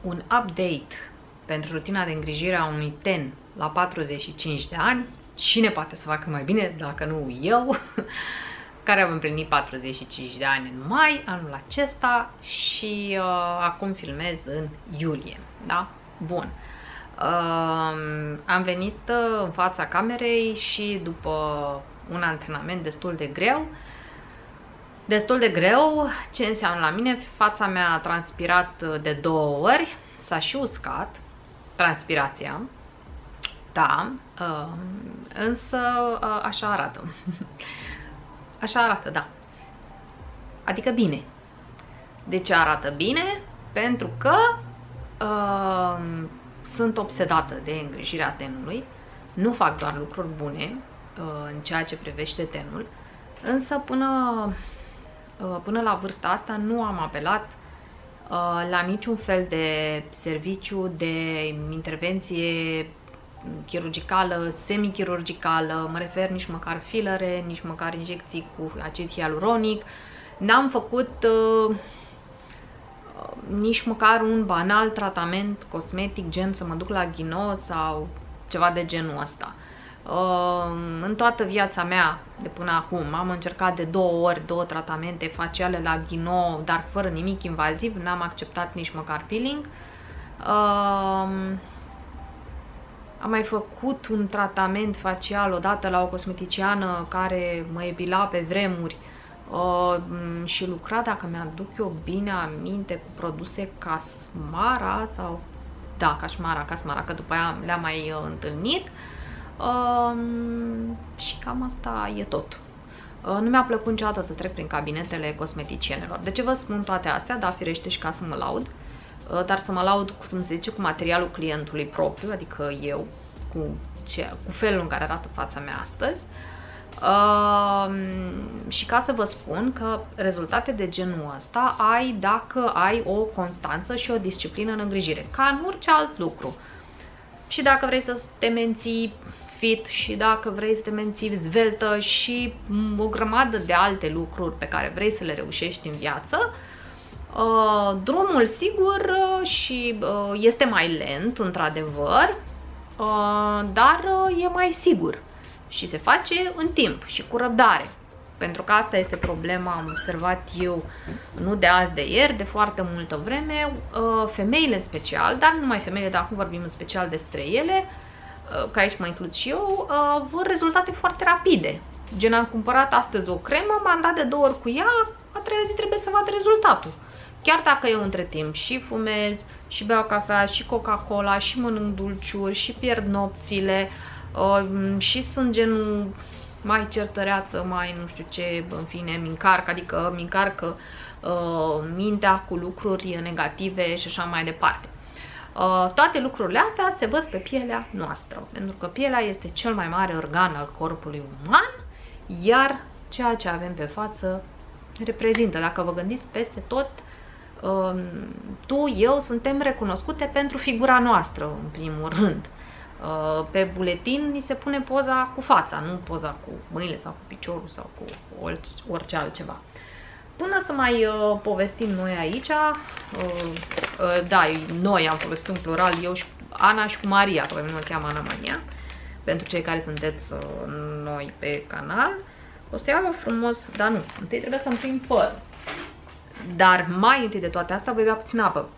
un update pentru rutina de îngrijire a unui ten la 45 de ani. Cine poate să facă mai bine dacă nu eu, care am împlinit 45 de ani în mai anul acesta și uh, acum filmez în iulie. Da? Bun. Uh, am venit uh, în fața camerei și după un antrenament destul de greu, destul de greu, ce înseamnă la mine? Fața mea a transpirat uh, de două ori, s-a și uscat transpirația, da, uh, însă uh, așa arată. așa arată, da. Adică bine. De ce arată bine? Pentru că uh, sunt obsedată de îngrijirea tenului, nu fac doar lucruri bune uh, în ceea ce privește tenul, însă până, uh, până la vârsta asta nu am apelat uh, la niciun fel de serviciu de intervenție chirurgicală, semichirurgicală, mă refer nici măcar filere, nici măcar injecții cu acid hialuronic. N-am făcut uh, nici măcar un banal tratament cosmetic, gen să mă duc la ghino sau ceva de genul ăsta. Uh, în toată viața mea de până acum am încercat de două ori două tratamente faciale la ghino, dar fără nimic invaziv, n-am acceptat nici măcar peeling. Uh, am mai făcut un tratament facial odată la o cosmeticiană care mă epila pe vremuri uh, și lucra, dacă mi-aduc eu bine aminte, cu produse Casmara sau... Da, Casmara, Casmara, că după aia le-am mai uh, întâlnit. Uh, și cam asta e tot. Uh, nu mi-a plăcut niciodată să trec prin cabinetele cosmeticienelor. De ce vă spun toate astea? Da, firește și ca să mă laud. Uh, Uh, dar să mă laud, cum se zice, cu materialul clientului propriu, adică eu, cu, ce, cu felul în care arată fața mea astăzi. Uh, și ca să vă spun că rezultate de genul ăsta ai dacă ai o constanță și o disciplină în îngrijire, ca în orice alt lucru. Și dacă vrei să te menții fit și dacă vrei să te menții zveltă și o grămadă de alte lucruri pe care vrei să le reușești în viață, uh, Uh, drumul sigur uh, și uh, este mai lent, într-adevăr, uh, dar uh, e mai sigur și se face în timp și cu răbdare. Pentru că asta este problema, am observat eu, nu de azi, de ieri, de foarte multă vreme, uh, femeile în special, dar nu numai femeile, dar acum vorbim în special despre ele, uh, că aici mă includ și eu, uh, vor rezultate foarte rapide. Gen, am cumpărat astăzi o cremă, m-am dat de două ori cu ea, a treia zi trebuie să vad rezultatul. Chiar dacă eu între timp și fumez, și beau cafea, și Coca-Cola, și mănânc dulciuri, și pierd nopțile, uh, și sunt genul mai certăreață, mai nu știu ce, în fine, mi încarcă, adică mi încarcă uh, mintea cu lucruri negative și așa mai departe. Uh, toate lucrurile astea se văd pe pielea noastră, pentru că pielea este cel mai mare organ al corpului uman, iar ceea ce avem pe față reprezintă, dacă vă gândiți peste tot, uh, Um, tu, eu suntem recunoscute pentru figura noastră, în primul rând. Uh, pe buletin ni se pune poza cu fața, nu poza cu mâinile sau cu piciorul sau cu orice altceva. Până să mai uh, povestim noi aici, uh, uh, da, noi am povestit în plural, eu și Ana și cu Maria, că pe mine mă cheamă Ana Maria, pentru cei care sunteți uh, noi pe canal. O să iau frumos, dar nu, întâi trebuie să-mi prim păr. Dar mai întâi de toate astea voi bea puțin apă.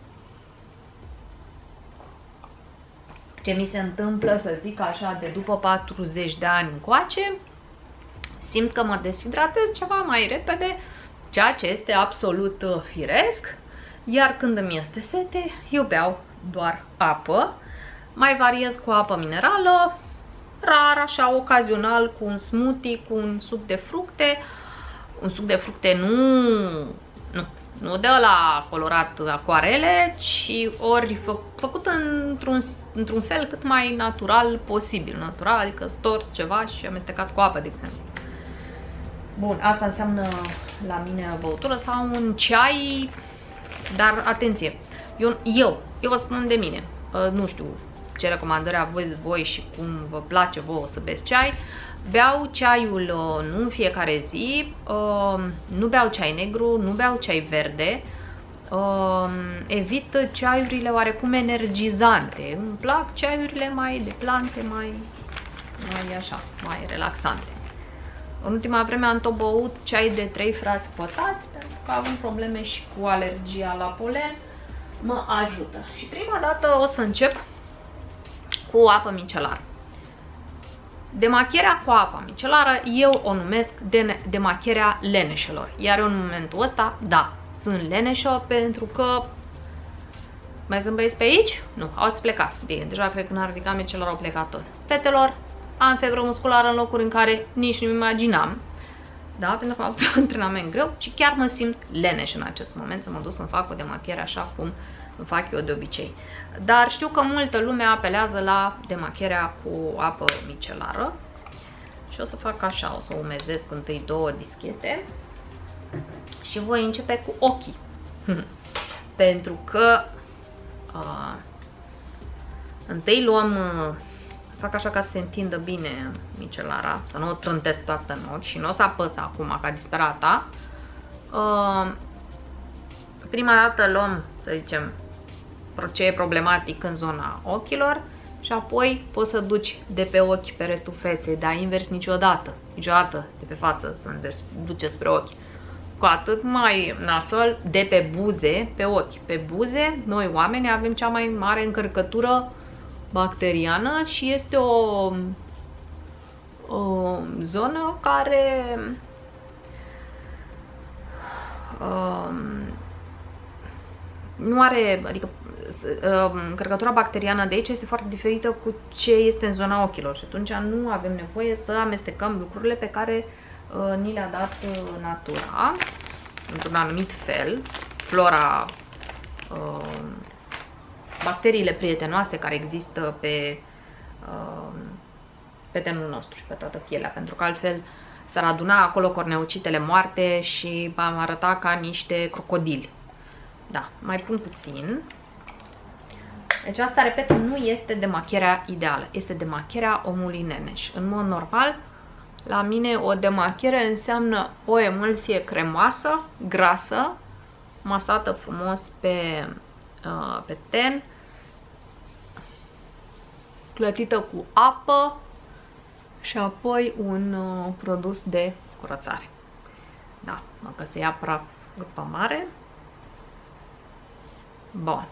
Ce mi se întâmplă, să zic așa, de după 40 de ani încoace, simt că mă deshidratez ceva mai repede, ceea ce este absolut uh, firesc, iar când îmi este sete, eu beau doar apă, mai variez cu apă minerală, rar, așa, ocazional, cu un smoothie, cu un suc de fructe, un suc de fructe nu nu, nu de la colorat acuarele, ci ori fă, făcut într-un într fel cât mai natural posibil. Natural, adică stors ceva și amestecat cu apă, de exemplu. Bun, asta înseamnă la mine băutură sau un ceai, dar atenție, eu, eu, eu vă spun de mine, nu știu ce recomandări aveți voi și cum vă place vouă să beți ceai, Beau ceaiul uh, nu în fiecare zi, uh, nu beau ceai negru, nu beau ceai verde, uh, evit ceaiurile oarecum energizante. Îmi plac ceaiurile mai de plante, mai, mai așa, mai relaxante. În ultima vreme am tot băut ceai de trei frați potați, pentru că avem probleme și cu alergia la polen. Mă ajută. Și prima dată o să încep cu apă micelară. Demachierea cu apa micelară eu o numesc de demachierea leneșelor. Iar în momentul ăsta, da, sunt leneșă pentru că mai sunt băieți pe aici? Nu, au plecat. Bine, deja cred că n-ar ridica micelor au plecat toți. Fetelor, am febră musculară în locuri în care nici nu imaginam. Da, pentru că am avut un antrenament greu și chiar mă simt leneș în acest moment să mă duc să-mi fac o demachiere așa cum îmi fac eu de obicei. Dar știu că multă lume apelează la demachierea cu apă micelară. Și o să fac așa, o să umezesc întâi două dischete. Și voi începe cu ochii. Pentru că uh, întâi luăm, uh, fac așa ca să se întindă bine micelara, să nu o trântesc toată în ochi și nu o să apăs acum ca disperata. Uh, prima dată luăm, să zicem, ce e problematic în zona ochilor și apoi poți să duci de pe ochi pe restul feței, dar invers niciodată, niciodată de pe față să duce spre ochi. Cu atât mai nasol de pe buze pe ochi. Pe buze, noi oameni avem cea mai mare încărcătură bacteriană și este o, o zonă care um, nu are, adică um, încărcătura bacteriană de aici este foarte diferită cu ce este în zona ochilor și atunci nu avem nevoie să amestecăm lucrurile pe care uh, ni le-a dat uh, natura într-un anumit fel, flora, uh, bacteriile prietenoase care există pe, pe tenul nostru și pe toată pielea, pentru că altfel s-ar aduna acolo corneucitele moarte și am arăta ca niște crocodili da, mai pun puțin. Deci asta, repet, nu este demachierea ideală. Este demachierea omului neneș. În mod normal, la mine o demachiere înseamnă o emulsie cremoasă, grasă, masată frumos pe, uh, pe ten, clătită cu apă și apoi un uh, produs de curățare. Da, că se ia praf grupă mare, Bun.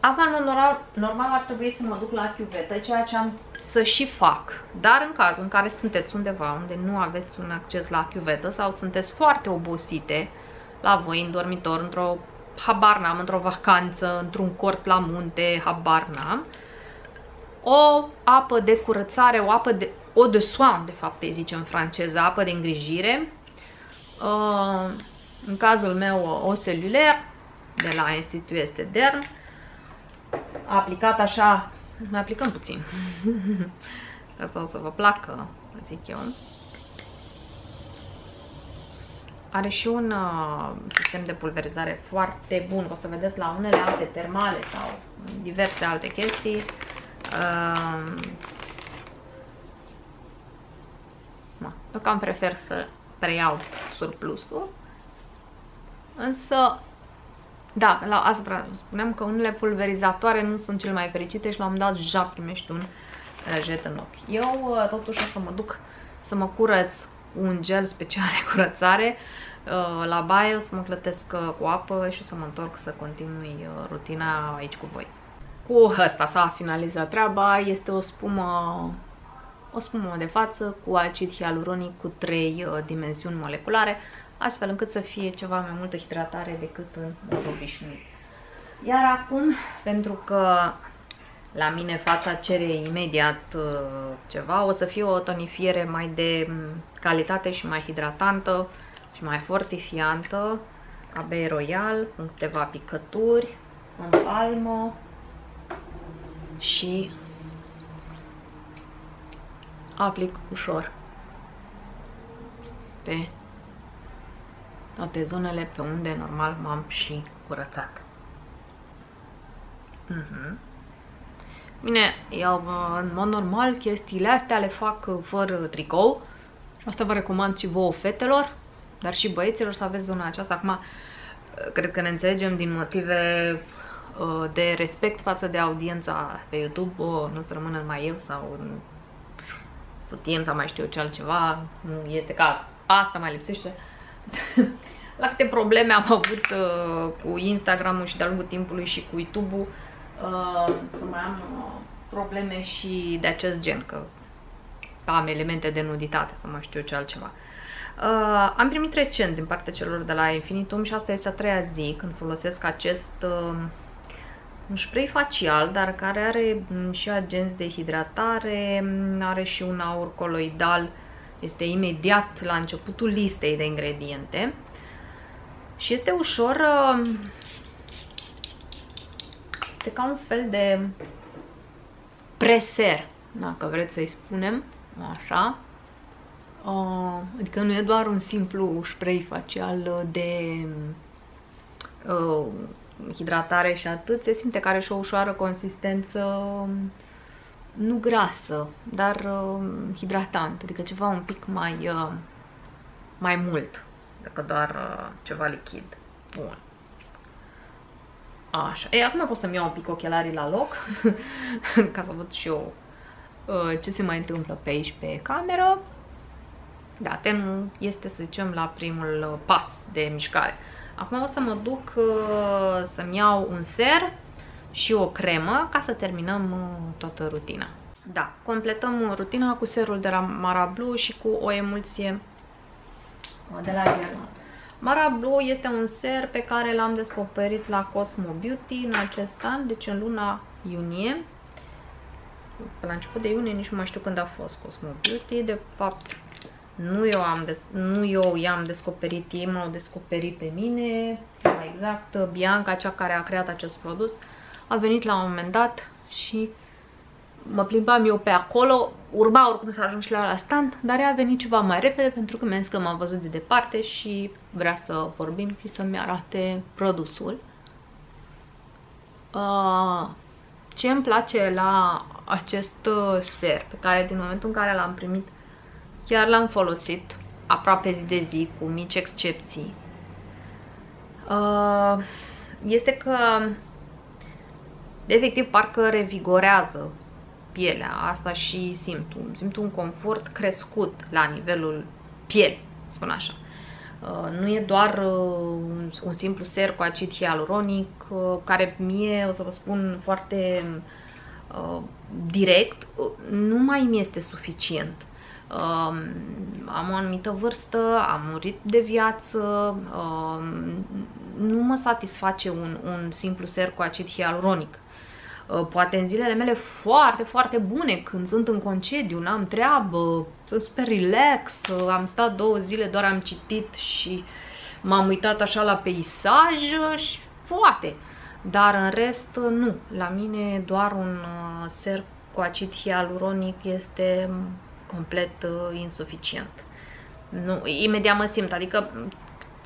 Acum, normal, normal ar trebui să mă duc la chiuvetă, ceea ce am să și fac. Dar în cazul în care sunteți undeva unde nu aveți un acces la chiuvetă sau sunteți foarte obosite la voi în dormitor, într-o habar n-am, într-o vacanță, într-un cort la munte, habar n-am, o apă de curățare, o apă de o de soin, de fapt îi zice în franceză, apă de îngrijire, uh, în cazul meu o celular, de la Institut este Dern. Aplicat așa, mai aplicăm puțin. Asta o să vă placă, zic eu. Are și un uh, sistem de pulverizare foarte bun. O să vedeți la unele alte termale sau diverse alte chestii. Uh, da. Eu cam prefer să preiau surplusul. Însă da, la asta vreau spuneam că unele pulverizatoare nu sunt cele mai fericite și la un dat ja primești un jet în ochi. Eu uh, totuși o să mă duc să mă curăț un gel special de curățare uh, la baie, să mă clătesc uh, cu apă și o să mă întorc să continui rutina aici cu voi. Cu ăsta s-a finalizat treaba, este o spumă o spumă de față cu acid hialuronic cu 3 dimensiuni moleculare astfel încât să fie ceva mai multă hidratare decât în mod obișnuit. Iar acum, pentru că la mine fața cere imediat uh, ceva, o să fie o tonifiere mai de mm, calitate și mai hidratantă și mai fortifiantă, Abbey Royal, cu câteva picături în palmă și aplic ușor pe toate zonele pe unde normal m-am și curățat. Uh mhm. -huh. Bine, eu în mod normal chestiile astea le fac fără tricou și asta vă recomand și vouă fetelor, dar și băieților să aveți zona aceasta. Acum, cred că ne înțelegem din motive uh, de respect față de audiența pe YouTube, uh, nu să rămână numai eu sau sutien sau mai știu eu ce altceva, nu este ca asta mai lipsește. La câte probleme am avut uh, cu Instagram-ul și de-a lungul timpului și cu YouTube-ul, uh, să mai am uh, probleme și de acest gen, că am elemente de nuditate, să mai știu eu ce altceva. Uh, am primit recent din partea celor de la Infinitum și asta este a treia zi când folosesc acest uh, un spray facial, dar care are mm, și agenți de hidratare, mm, are și un aur coloidal, este imediat la începutul listei de ingrediente și este ușor, uh, este ca un fel de preser, dacă vreți să-i spunem, așa. Uh, adică nu e doar un simplu spray facial de uh, hidratare și atât, se simte că are și o ușoară consistență nu grasă, dar uh, hidratant, adică ceva un pic mai, uh, mai mult decât doar uh, ceva lichid. Bun. Așa. E, acum pot să-mi iau un pic ochelarii la loc, ca să văd și eu uh, ce se mai întâmplă pe aici pe cameră. Da, tenul este, să zicem, la primul uh, pas de mișcare. Acum o să mă duc uh, să-mi iau un ser și o cremă ca să terminăm uh, toată rutina. Da, completăm rutina cu serul de la Mara Blue și cu o emulsie de la Guerlain. Mara Blue este un ser pe care l-am descoperit la Cosmo Beauty în acest an, deci în luna iunie. Pe la început de iunie, nici nu mai știu când a fost Cosmo Beauty. De fapt, nu eu, am des nu eu i-am descoperit, ei m-au descoperit pe mine. Mai exact, Bianca, cea care a creat acest produs, a venit la un moment dat și mă plimbam eu pe acolo, urma oricum să ajung și la, la stand, dar ea a venit ceva mai repede pentru că mi-a zis că m-a văzut de departe și vrea să vorbim și să-mi arate produsul. Uh, ce îmi place la acest uh, ser, pe care din momentul în care l-am primit, chiar l-am folosit aproape zi de zi, cu mici excepții, uh, este că efectiv parcă revigorează pielea, asta și simt, simt un confort crescut la nivelul pielii, spun așa. Uh, nu e doar uh, un simplu ser cu acid hialuronic, uh, care mie, o să vă spun foarte direct, nu mai mi este suficient. Am o anumită vârstă, am murit de viață, nu mă satisface un, un simplu ser cu acid hialuronic Uh, poate în zilele mele foarte, foarte bune, când sunt în concediu, n-am treabă, sunt super relax, uh, am stat două zile, doar am citit și m-am uitat așa la peisaj și poate. Dar în rest, nu. La mine doar un uh, ser cu acid hialuronic este complet insuficient. Nu, imediat mă simt, adică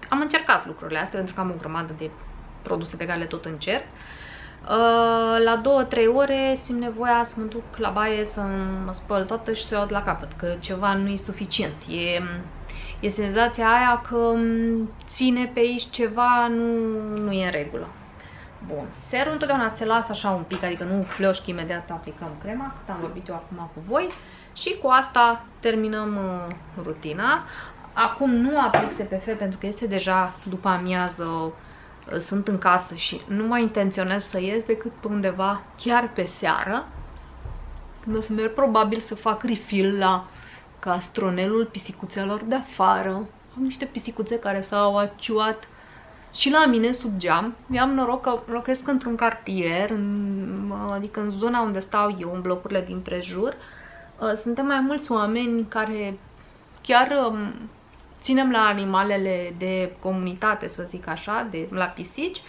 am încercat lucrurile astea pentru că am o grămadă de produse pe care le tot încerc. Uh, Uh, la 2-3 ore simt nevoia să mă duc la baie să mă spăl toată și să o iau de la capăt, că ceva nu e suficient. E, e senzația aia că mm, ține pe aici ceva, nu, nu e în regulă. Bun. Serul întotdeauna se lasă așa un pic, adică nu fleoșc imediat aplicăm crema, cât am vorbit eu acum cu voi. Și cu asta terminăm uh, rutina. Acum nu aplic SPF pentru că este deja după amiază sunt în casă și nu mai intenționez să ies decât pe undeva chiar pe seară, când o să merg probabil să fac refill la castronelul pisicuțelor de afară. Am niște pisicuțe care s-au aciuat și la mine sub geam. Mi-am noroc că locuiesc într-un cartier, în, adică în zona unde stau eu, în blocurile din prejur. Uh, suntem mai mulți oameni care chiar um, ținem la animalele de comunitate, să zic așa, de la pisici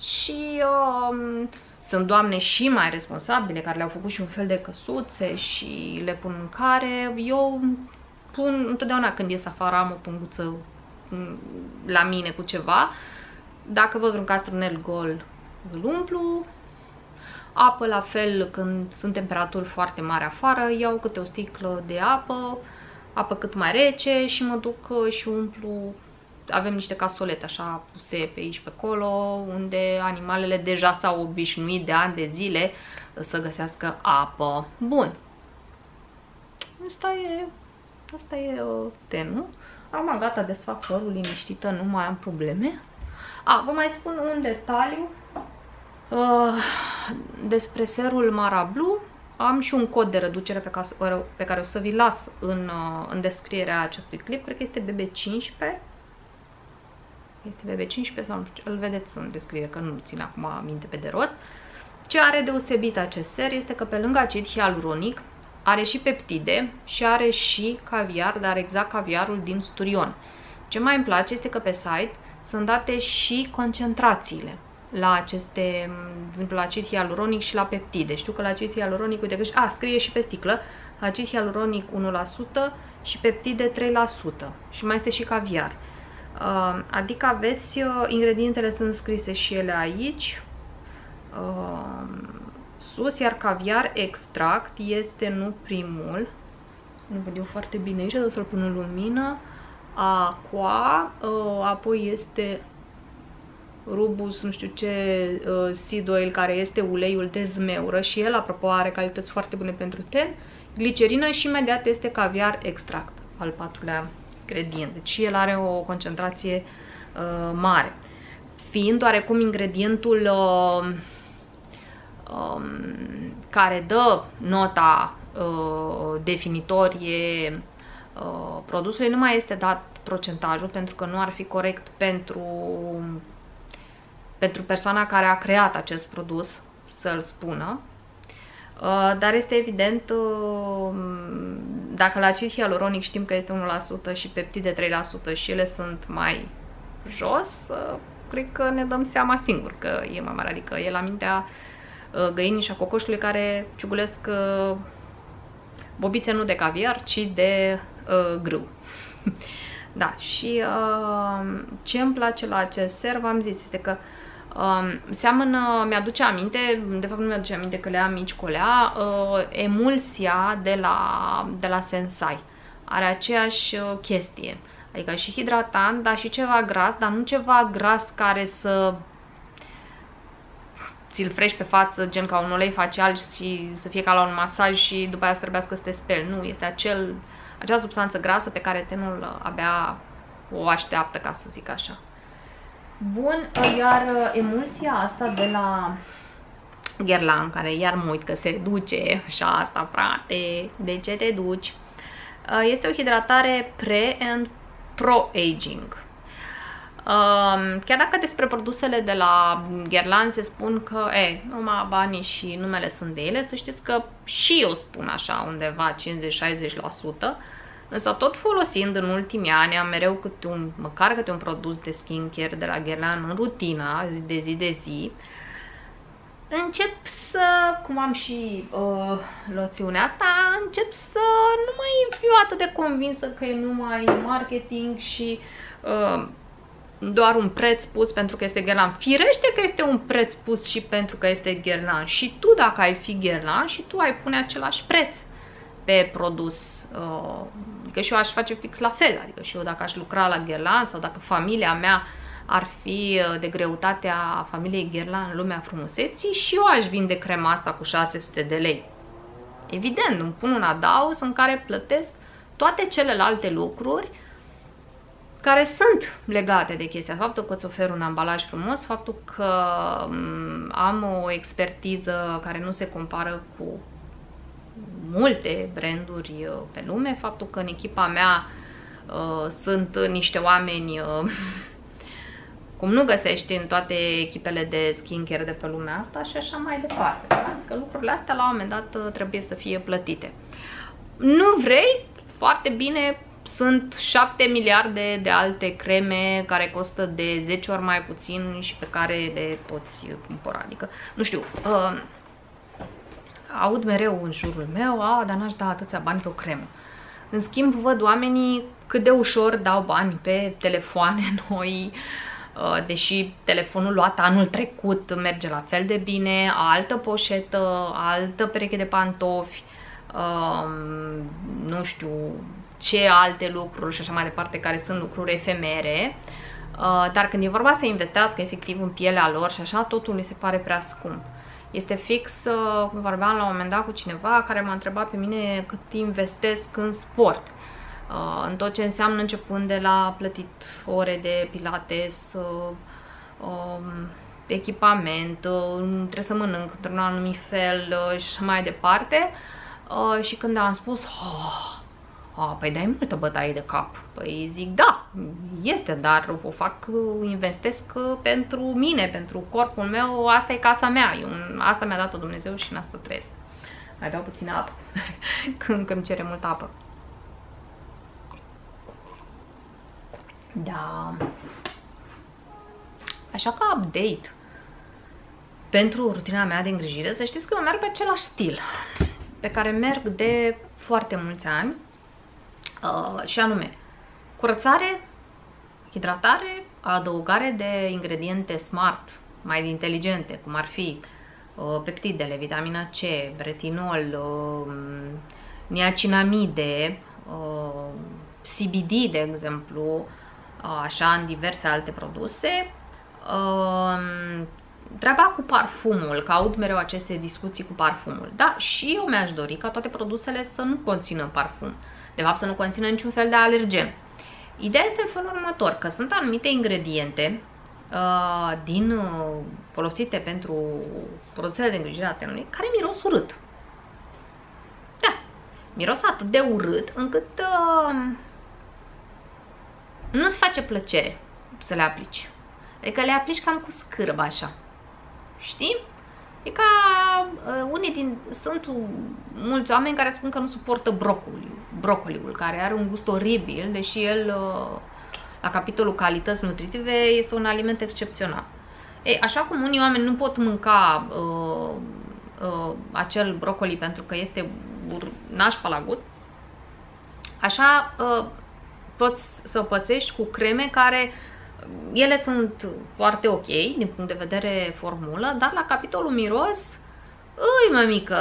și um, sunt doamne și mai responsabile care le-au făcut și un fel de căsuțe și le pun mâncare. Eu pun întotdeauna când ies afară am o punguță mm, la mine cu ceva. Dacă văd un castronel gol, îl umplu. Apă la fel când sunt temperaturi foarte mari afară, iau câte o sticlă de apă, apă cât mai rece și mă duc uh, și umplu avem niște casolete așa puse pe aici pe acolo, unde animalele deja s-au obișnuit de ani de zile să găsească apă. Bun. Asta e, asta e uh, tenul. Acum gata, desfac părul liniștită, nu mai am probleme. A, vă mai spun un detaliu uh, despre serul Mara Blue. Am și un cod de reducere pe, care, pe care o să vi las în, uh, în descrierea acestui clip. Cred că este BB15. Este BB15 sau nu știu, îl vedeți în descriere, că nu țin acum minte pe de rost. Ce are deosebit acest ser este că pe lângă acid hialuronic are și peptide și are și caviar, dar exact caviarul din sturion. Ce mai îmi place este că pe site sunt date și concentrațiile la aceste, de exemplu, la acid hialuronic și la peptide. Știu că la acid hialuronic, uite că a, scrie și pe sticlă, acid hialuronic 1% și peptide 3% și mai este și caviar. Uh, adică aveți, uh, ingredientele sunt scrise și ele aici, uh, sus, iar caviar extract este nu primul, nu văd eu foarte bine aici, o să-l pun în lumină, aqua, apoi este rubus, nu știu ce, seed oil, care este uleiul de zmeură și el, apropo, are calități foarte bune pentru ten, glicerină și imediat este caviar extract, al patrulea ingredient. Deci el are o concentrație uh, mare. Fiind oarecum ingredientul uh, um, care dă nota uh, definitorie uh, produsului, nu mai este dat procentajul pentru că nu ar fi corect pentru, pentru persoana care a creat acest produs să-l spună. Uh, dar este evident, uh, dacă la acid hialuronic știm că este 1% și peptide 3% și ele sunt mai jos, uh, cred că ne dăm seama singur că e mai mare, adică e la mintea găinii și a cocoșului care ciugulesc bobițe nu de caviar, ci de uh, grâu. da, și uh, ce îmi place la acest ser, v-am zis, este că uh, Um, seamănă, mi-aduce aminte, de fapt nu mi-aduce aminte că le am mici colea, uh, emulsia de la, de la Sensai. Are aceeași uh, chestie. Adică și hidratant, dar și ceva gras, dar nu ceva gras care să ți-l frești pe față, gen ca un ulei facial și să fie ca la un masaj și după aia să trebuiască să te speli. Nu, este acel, acea substanță grasă pe care tenul abia o așteaptă, ca să zic așa. Bun, iar uh, emulsia asta de la Guerlain, care iar mă uit că se duce, așa asta frate, de ce te duci? Uh, este o hidratare pre and pro-aging. Um, chiar dacă despre produsele de la Guerlain se spun că e, numai banii și numele sunt de ele, să știți că și eu spun așa undeva 50-60%, Însă tot folosind în ultimii ani, am mereu câte un, măcar câte un produs de skincare de la Guerlain în rutina, de zi de zi, încep să, cum am și uh, loțiunea asta, încep să nu mai fiu atât de convinsă că e numai marketing și uh, doar un preț pus pentru că este Guerlain. Firește că este un preț pus și pentru că este Guerlain. Și tu dacă ai fi Guerlain și tu ai pune același preț pe produs. Uh, adică și eu aș face fix la fel, adică și eu dacă aș lucra la Guerlain sau dacă familia mea ar fi uh, de greutatea familiei Guerlain în lumea frumuseții și eu aș vinde crema asta cu 600 de lei. Evident, îmi pun un adaos în care plătesc toate celelalte lucruri care sunt legate de chestia. Faptul că îți ofer un ambalaj frumos, faptul că mm, am o expertiză care nu se compară cu multe branduri uh, pe lume, faptul că în echipa mea uh, sunt niște oameni uh, cum nu găsești în toate echipele de skincare de pe lumea asta și așa mai departe. Da? Adică lucrurile astea la un moment dat uh, trebuie să fie plătite. Nu vrei? Foarte bine, sunt 7 miliarde de alte creme care costă de 10 ori mai puțin și pe care le poți cumpăra. Adică, nu știu, uh, aud mereu în jurul meu, a, dar n-aș da atâția bani pe o cremă. În schimb, văd oamenii cât de ușor dau bani pe telefoane noi, uh, deși telefonul luat anul trecut merge la fel de bine, altă poșetă, altă pereche de pantofi, um, nu știu, ce alte lucruri și așa mai departe, care sunt lucruri efemere, uh, dar când e vorba să investească efectiv în pielea lor și așa, totul li se pare prea scump. Este fix, uh, cum vorbeam la un moment dat cu cineva care m-a întrebat pe mine cât investesc în sport. Uh, în tot ce înseamnă începând de la plătit ore de pilates, um, echipament, trebuie să mănânc într-un anumit fel și așa mai departe. Și când am spus, oh, a, păi dai multă bătaie de cap. Păi zic, da, este, dar o fac, investesc pentru mine, pentru corpul meu, asta e casa mea, Eu, asta mi-a dat-o Dumnezeu și în asta trăiesc. Mai beau puțină apă, când, când cere multă apă. Da. Așa că update pentru rutina mea de îngrijire, să știți că eu merg pe același stil pe care merg de foarte mulți ani Uh, și anume curățare, hidratare, adăugare de ingrediente smart, mai inteligente, cum ar fi uh, peptidele, vitamina C, retinol, uh, niacinamide, uh, CBD, de exemplu, uh, așa în diverse alte produse. Uh, treaba cu parfumul, că aud mereu aceste discuții cu parfumul. Da, și eu mi-aș dori ca toate produsele să nu conțină parfum. Uh, de fapt să nu conțină niciun fel de alergen. Ideea este în felul următor, că sunt anumite ingrediente uh, din, uh, folosite pentru produsele de îngrijire a tenului care miros urât. Da, miros atât de urât încât uh, nu-ți face plăcere să le aplici. Adică le aplici cam cu scârbă așa. Știi? E ca uh, unii din, sunt mulți oameni care spun că nu suportă brocoli, brocoliul, care are un gust oribil, deși el, uh, la capitolul calități nutritive, este un aliment excepțional. Ei, așa cum unii oameni nu pot mânca uh, uh, acel brocoli pentru că este nașpa la gust, așa uh, poți să o pățești cu creme care ele sunt foarte ok din punct de vedere formulă, dar la capitolul miros, îi mămică,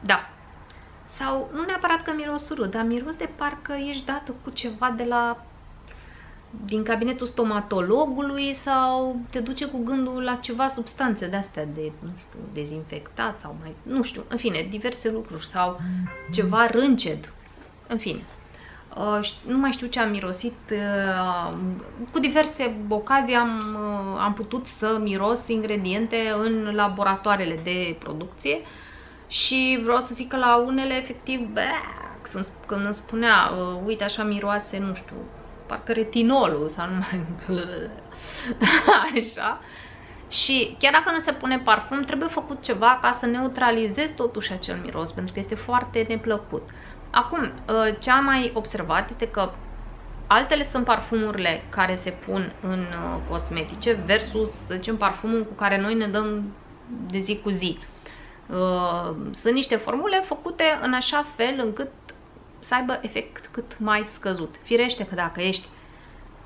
da. Sau nu neapărat că miros urât, dar miros de parcă ești dată cu ceva de la din cabinetul stomatologului sau te duce cu gândul la ceva substanțe de astea de, nu știu, dezinfectat sau mai, nu știu, în fine, diverse lucruri sau ceva rânced, în fine. Uh, nu mai știu ce am mirosit, uh, cu diverse ocazii am, uh, am putut să miros ingrediente în laboratoarele de producție și vreau să zic că la unele efectiv, bă, când îmi spunea, uite așa miroase, nu știu, parcă retinolul sau nu mai... așa. Și chiar dacă nu se pune parfum, trebuie făcut ceva ca să neutralizezi totuși acel miros, pentru că este foarte neplăcut. Acum, uh, ce am mai observat este că altele sunt parfumurile care se pun în uh, cosmetice versus, să zicem, parfumul cu care noi ne dăm de zi cu zi. Uh, sunt niște formule făcute în așa fel încât să aibă efect cât mai scăzut. Firește că dacă ești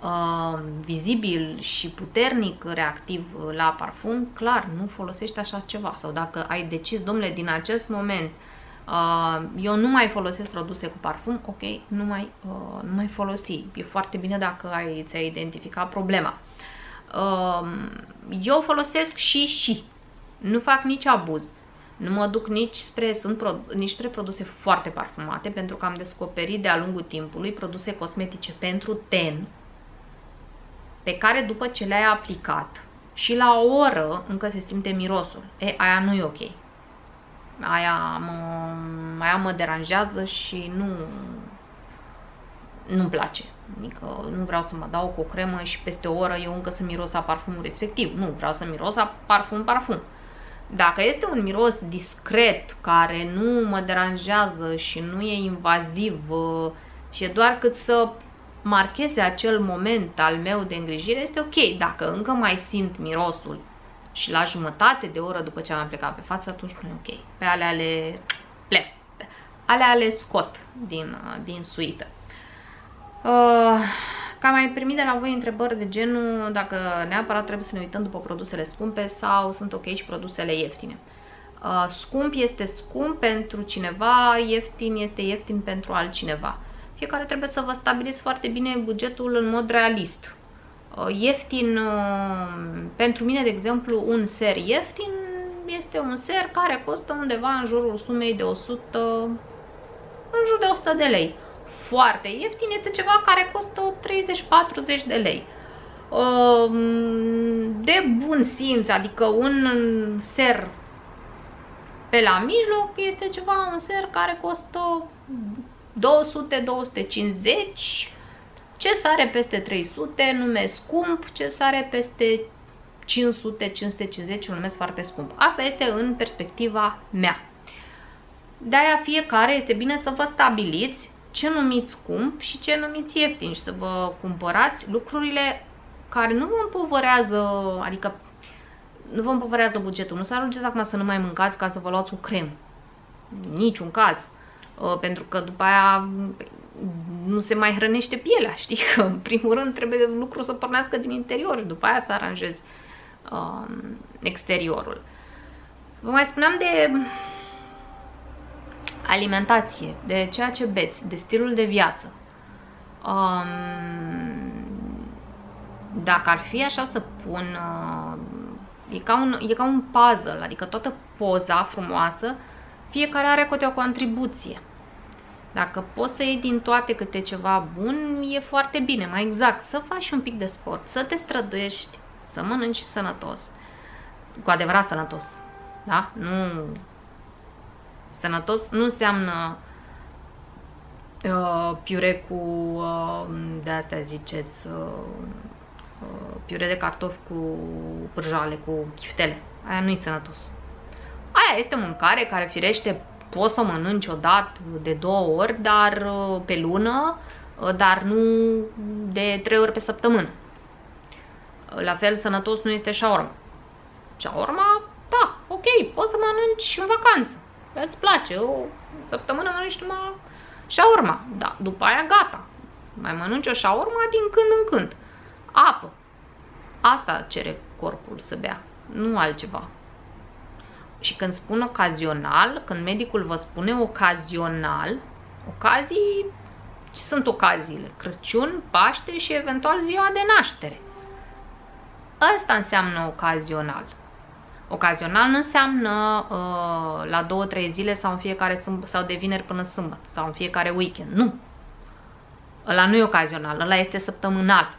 uh, vizibil și puternic reactiv la parfum, clar, nu folosești așa ceva. Sau dacă ai decis, domnule, din acest moment Uh, eu nu mai folosesc produse cu parfum, ok, nu mai, uh, nu mai folosi. E foarte bine dacă ai, ți-ai identificat problema. Uh, eu folosesc și și. Nu fac nici abuz. Nu mă duc nici spre, sunt pro, nici spre produse foarte parfumate, pentru că am descoperit de-a lungul timpului produse cosmetice pentru ten, pe care după ce le-ai aplicat și la o oră încă se simte mirosul. E, aia nu e ok aia mă, aia mă deranjează și nu nu-mi place. Adică nu vreau să mă dau cu o cremă și peste o oră eu încă să miros a parfumul respectiv. Nu, vreau să miros a parfum, parfum. Dacă este un miros discret, care nu mă deranjează și nu e invaziv și e doar cât să marcheze acel moment al meu de îngrijire, este ok. Dacă încă mai simt mirosul și la jumătate de oră după ce am plecat pe față, atunci nu e ok. Pe alea le plec. Alea le scot din, din suită. Uh, Cam mai primit de la voi întrebări de genul dacă neapărat trebuie să ne uităm după produsele scumpe sau sunt ok și produsele ieftine. Uh, scump este scump pentru cineva, ieftin este ieftin pentru altcineva. fiecare trebuie să vă stabiliți foarte bine bugetul în mod realist. Uh, ieftin, uh, pentru mine, de exemplu, un ser ieftin este un ser care costă undeva în jurul sumei de 100, în jur de 100 de lei. Foarte ieftin este ceva care costă 30-40 de lei. Uh, de bun simț, adică un ser pe la mijloc este ceva, un ser care costă 200-250 ce sare peste 300 numesc scump, ce sare peste 500, 550 îl numesc foarte scump. Asta este în perspectiva mea. De-aia fiecare este bine să vă stabiliți ce numiți scump și ce numiți ieftin și să vă cumpărați lucrurile care nu vă împovărează, adică nu vă împovărează bugetul. Nu să ajungeți acum să nu mai mâncați ca să vă luați o crem. Niciun caz. Uh, pentru că după aia nu se mai hrănește pielea, știi? Că în primul rând trebuie lucrul să pornească din interior și după aia să aranjezi um, exteriorul. Vă mai spuneam de alimentație, de ceea ce beți, de stilul de viață. Um, dacă ar fi așa să pun, uh, e, ca un, e ca un puzzle, adică toată poza frumoasă, fiecare are câte o contribuție. Dacă poți să iei din toate câte ceva bun, e foarte bine, mai exact, să faci un pic de sport, să te străduiești, să mănânci sănătos, cu adevărat sănătos, da? Nu... Sănătos nu înseamnă uh, piure cu, uh, de astea ziceți, uh, uh, piure de cartofi cu pârjale, cu chiftele. Aia nu e sănătos. Aia este o mâncare care firește poți să mănânci o dată de două ori, dar uh, pe lună, uh, dar nu de trei ori pe săptămână. Uh, la fel, sănătos nu este shawarma. Shawarma, da, ok, poți să mănânci în vacanță. Îți place, o săptămână mănânci numai shawarma. Da, după aia gata. Mai mănânci o shawarma din când în când. Apă. Asta cere corpul să bea, nu altceva. Și când spun ocazional, când medicul vă spune ocazional, ocazii, ce sunt ocaziile? Crăciun, Paște și eventual ziua de naștere. Asta înseamnă ocazional. Ocazional nu înseamnă uh, la două, trei zile sau în fiecare sâmbă, sau de vineri până sâmbătă sau în fiecare weekend. Nu. Ăla nu e ocazional, ăla este săptămânal.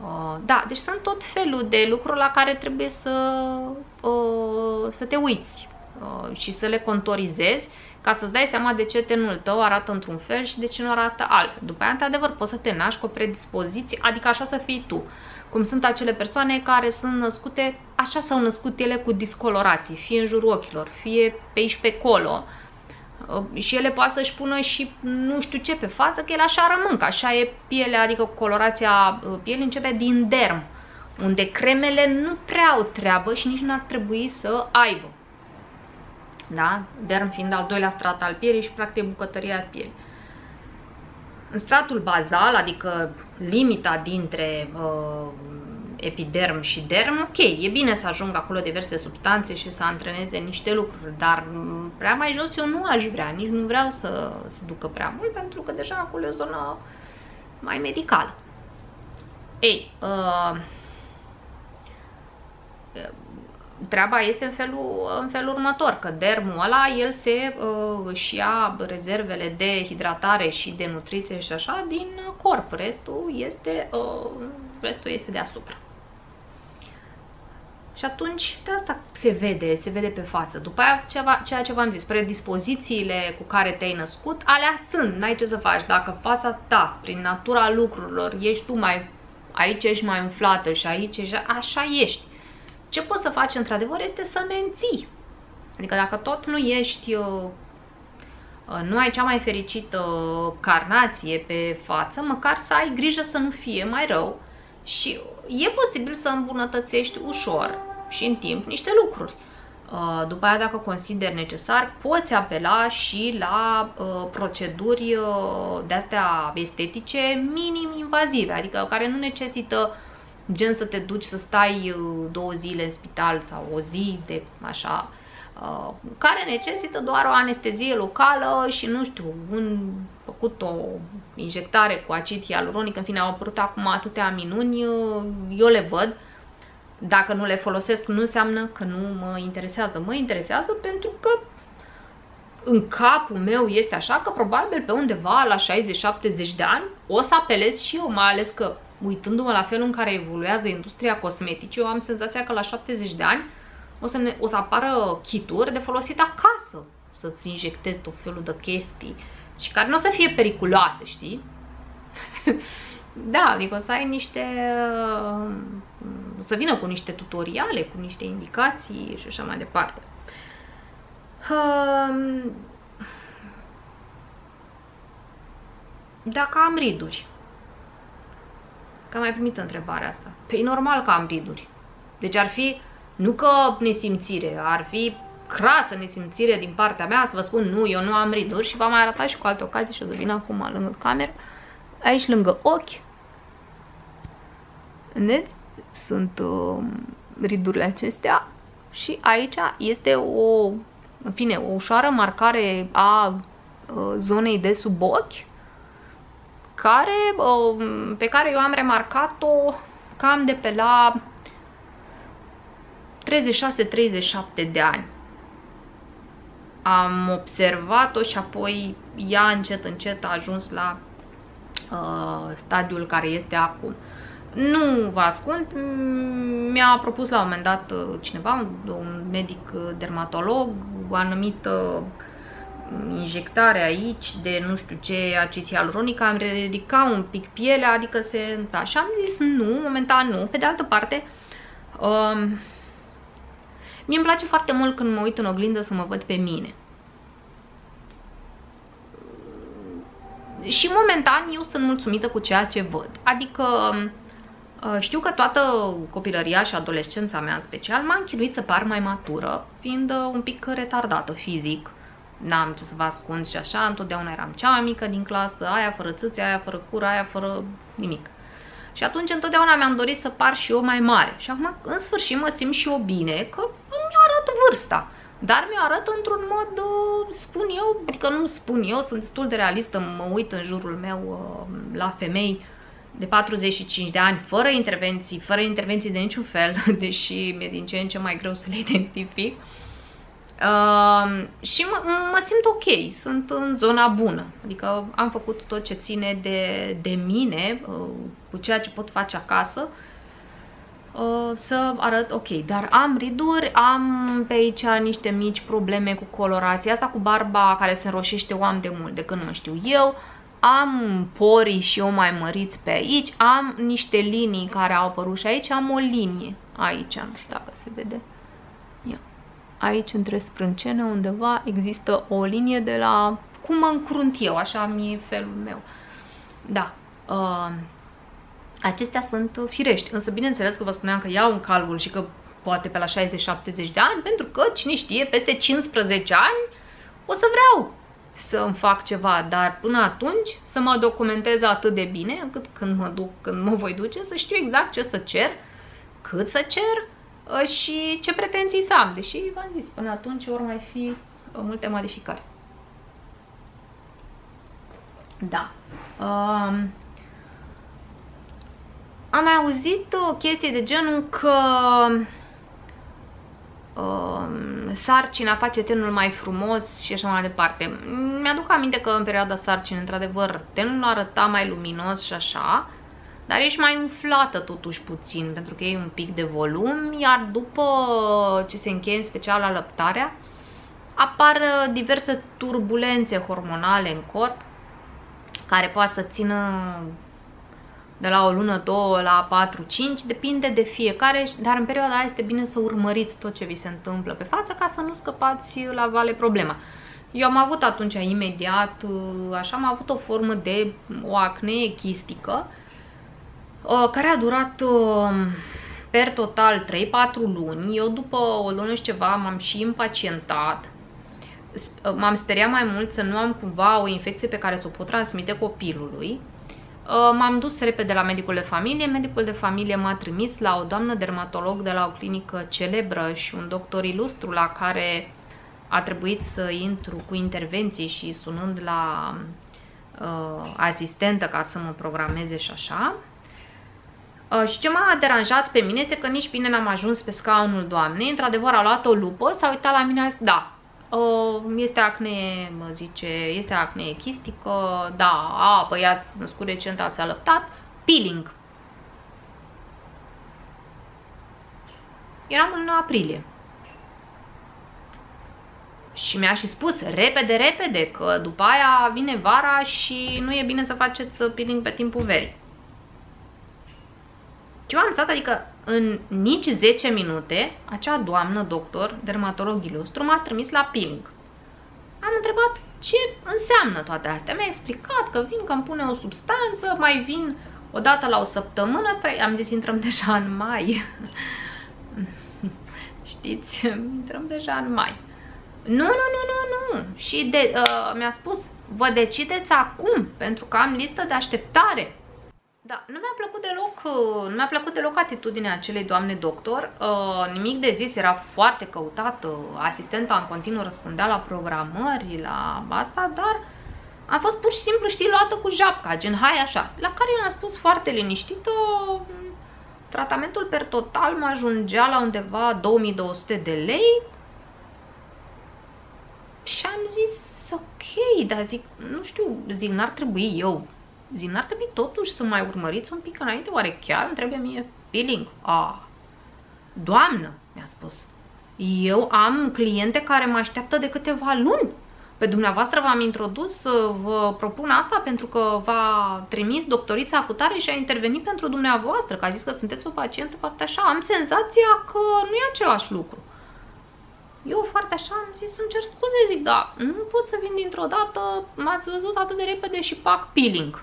Uh, da, deci sunt tot felul de lucruri la care trebuie să, uh, să te uiți uh, și să le contorizezi ca să-ți dai seama de ce tenul tău arată într-un fel și de ce nu arată altfel. După aia, într-adevăr, poți să te naști cu o predispoziție, adică așa să fii tu. Cum sunt acele persoane care sunt născute, așa s-au născut ele cu discolorații, fie în jurul ochilor, fie pe aici pe colo, Uh, și ele poate să-și pună și nu știu ce pe față, că el așa rămân, că așa e pielea, adică colorația uh, pielii începe din derm, unde cremele nu prea au treabă și nici n-ar trebui să aibă. Da? Derm fiind al doilea strat al pielii și practic bucătăria pielii. În stratul bazal, adică limita dintre uh, epiderm și derm, ok, e bine să ajung acolo diverse substanțe și să antreneze niște lucruri, dar prea mai jos eu nu aș vrea, nici nu vreau să se ducă prea mult, pentru că deja acolo e o zonă mai medicală. Ei, uh, treaba este în felul, în felul următor, că dermul ăla, el se uh, își ia rezervele de hidratare și de nutriție și așa din corp, restul este, uh, restul este deasupra. Și atunci de asta se vede, se vede pe față. După aia ceva, ceea ce v-am zis, predispozițiile cu care te-ai născut, alea sunt, n-ai ce să faci. Dacă fața ta, prin natura lucrurilor, ești tu mai, aici ești mai umflată și aici ești, așa ești. Ce poți să faci într-adevăr este să menții. Adică dacă tot nu ești, uh, uh, nu ai cea mai fericită carnație pe față, măcar să ai grijă să nu fie mai rău și e posibil să îmbunătățești ușor și în timp niște lucruri. Uh, după aia, dacă consideri necesar, poți apela și la uh, proceduri uh, de-astea estetice minim invazive, adică care nu necesită gen să te duci să stai două zile în spital sau o zi de așa uh, care necesită doar o anestezie locală și nu știu, un, făcut o injectare cu acid hialuronic, în fine au apărut acum atâtea minuni, uh, eu le văd, dacă nu le folosesc nu înseamnă că nu mă interesează, mă interesează pentru că în capul meu este așa că probabil pe undeva la 60-70 de ani o să apelez și eu, mai ales că uitându-mă la felul în care evoluează industria cosmetică, eu am senzația că la 70 de ani o să, ne, o să apară kituri de folosit acasă, să-ți injectezi tot felul de chestii și care nu o să fie periculoase, știi? da, adică o să ai niște... o să vină cu niște tutoriale, cu niște indicații și așa mai departe. Um, dacă am riduri. Că am mai primit întrebarea asta. Păi normal că am riduri. Deci ar fi, nu că nesimțire, ar fi crasă nesimțire din partea mea să vă spun nu, eu nu am riduri și v-am mai arătat și cu alte ocazii și o să vin acum lângă cameră. Aici lângă ochi. Vedeți? Sunt uh, ridurile acestea și aici este o în fine, o ușoară marcare a zonei de sub ochi, care, pe care eu am remarcat-o cam de pe la 36-37 de ani. Am observat-o și apoi ea încet încet a ajuns la uh, stadiul care este acum. Nu vă ascund, mi-a propus la un moment dat uh, cineva, un medic uh, dermatolog, o anumită mm, injectare aici de nu știu ce acid hialuronic, am ridicat un pic pielea, adică se... Așa am zis nu, momentan nu. Pe de altă parte, um, mie îmi place foarte mult când mă uit în oglindă să mă văd pe mine. Și momentan eu sunt mulțumită cu ceea ce văd. Adică Uh, știu că toată copilăria și adolescența mea în special m-a închinuit să par mai matură, fiind uh, un pic retardată fizic. N-am ce să vă ascund și așa, întotdeauna eram cea mai mică din clasă, aia fără țâțe, aia fără cură, aia fără nimic. Și atunci întotdeauna mi-am dorit să par și eu mai mare. Și acum, în sfârșit, mă simt și eu bine că mi arăt vârsta. Dar mi-o arăt într-un mod, uh, spun eu, adică nu spun eu, sunt destul de realistă, mă uit în jurul meu la femei de 45 de ani, fără intervenții, fără intervenții de niciun fel, deși mi-e din ce în ce mai greu să le identific. Uh, și mă, mă simt ok, sunt în zona bună, adică am făcut tot ce ține de, de mine, uh, cu ceea ce pot face acasă, uh, să arăt ok, dar am riduri, am pe aici niște mici probleme cu colorația, asta cu barba care se înroșește o am de mult, de când mă știu eu, am porii și eu mai măriți pe aici, am niște linii care au apărut și aici. Am o linie, aici, nu știu dacă se vede. Ia. Aici, între sprâncene, undeva, există o linie de la cum mă încrunt eu, așa mi-e felul meu. Da. Uh, acestea sunt firești, însă bineînțeles că vă spuneam că iau un calcul și că poate pe la 60-70 de ani, pentru că, cine știe, peste 15 ani o să vreau să îmi fac ceva, dar până atunci să mă documentez atât de bine încât când mă duc, când mă voi duce, să știu exact ce să cer, cât să cer uh, și ce pretenții să am. Deși, v-am zis, până atunci vor mai fi uh, multe modificări. Da. Um, am mai auzit o chestie de genul că Um, sarcina face tenul mai frumos și așa mai departe. Mi-aduc aminte că în perioada sarcinii, într-adevăr, tenul arăta mai luminos și așa, dar ești mai umflată totuși puțin, pentru că e un pic de volum, iar după ce se încheie în special alăptarea, apar diverse turbulențe hormonale în corp, care poate să țină de la o lună, două, la patru, cinci, depinde de fiecare, dar în perioada aia este bine să urmăriți tot ce vi se întâmplă pe față ca să nu scăpați la vale problema. Eu am avut atunci imediat, uh, așa, am avut o formă de o acne chistică uh, care a durat uh, per total 3-4 luni. Eu după o lună și ceva m-am și impacientat. M-am speriat mai mult să nu am cumva o infecție pe care să o pot transmite copilului Uh, m-am dus repede la medicul de familie. Medicul de familie m-a trimis la o doamnă dermatolog de la o clinică celebră și un doctor ilustru la care a trebuit să intru cu intervenții și sunând la uh, asistentă ca să mă programeze și așa. Uh, și ce m-a deranjat pe mine este că nici bine n-am ajuns pe scaunul doamnei. Într-adevăr a luat o lupă, s-a uitat la mine și a zis, da, uh, este acne, mă zice, este acne chistică, da, a, păi ați născut recent, ați alăptat, peeling. Eram în aprilie. Și mi-a și spus repede, repede că după aia vine vara și nu e bine să faceți peeling pe timpul verii. Ce am stat, adică în nici 10 minute, acea doamnă doctor, dermatolog ilustru, m-a trimis la peeling. Am întrebat ce înseamnă toate astea. Mi-a explicat că vin, că îmi pune o substanță, mai vin o dată la o săptămână, păi am zis intrăm deja în mai. Știți, intrăm deja în mai. Nu, nu, nu, nu, nu. Și de, uh, mi-a spus, vă decideți acum, pentru că am listă de așteptare. Da, nu mi-a plăcut deloc, uh, nu mi-a plăcut deloc atitudinea acelei doamne doctor. Uh, nimic de zis, era foarte căutată. Asistenta în continuu răspundea la programări, la asta, dar a fost pur și simplu, știi, luată cu japca, gen hai așa. La care i-am spus foarte liniștită, tratamentul per total mă ajungea la undeva 2200 de lei, și am zis, ok, dar zic, nu știu, zic, n-ar trebui eu, zic, n-ar trebui totuși să mai urmăriți un pic înainte, oare chiar îmi trebuie mie peeling? Ah, doamnă, mi-a spus, eu am cliente care mă așteaptă de câteva luni. Pe dumneavoastră v-am introdus să vă propun asta pentru că v-a trimis doctorița cu tare și a intervenit pentru dumneavoastră, că a zis că sunteți o pacientă foarte așa. Am senzația că nu e același lucru. Eu foarte așa am zis să-mi cer scuze, zic, da, nu pot să vin dintr-o dată, m-ați văzut atât de repede și pac peeling.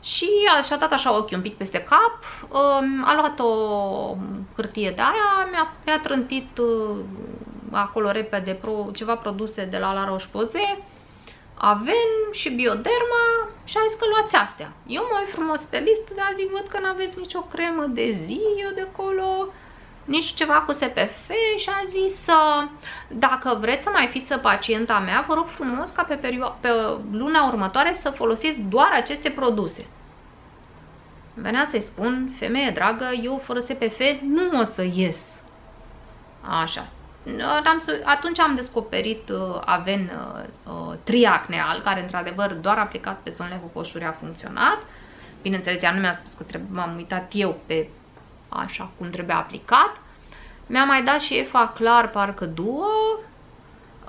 Și a, și-a dat așa ochii un pic peste cap, um, a luat o hârtie de aia, mi-a, mi trântit uh, acolo repede pro, ceva produse de la La Roche-Posay, Aven și Bioderma și a zis că luați astea. Eu mă uit frumos pe listă, dar zic, văd că nu aveți nicio cremă de zi eu de acolo nici ceva cu SPF și a zis dacă vreți să mai fiți pacienta mea, vă rog frumos ca pe, pe luna următoare să folosiți doar aceste produse. Venea să-i spun, femeie dragă, eu fără SPF nu o să ies. Așa. Am să, atunci am descoperit uh, Aven uh, uh, Triacneal, care într-adevăr doar aplicat pe zonele cocoșuri a funcționat. Bineînțeles, ea nu mi-a spus că m-am uitat eu pe așa cum trebuie aplicat. Mi-a mai dat și EFA clar parcă două,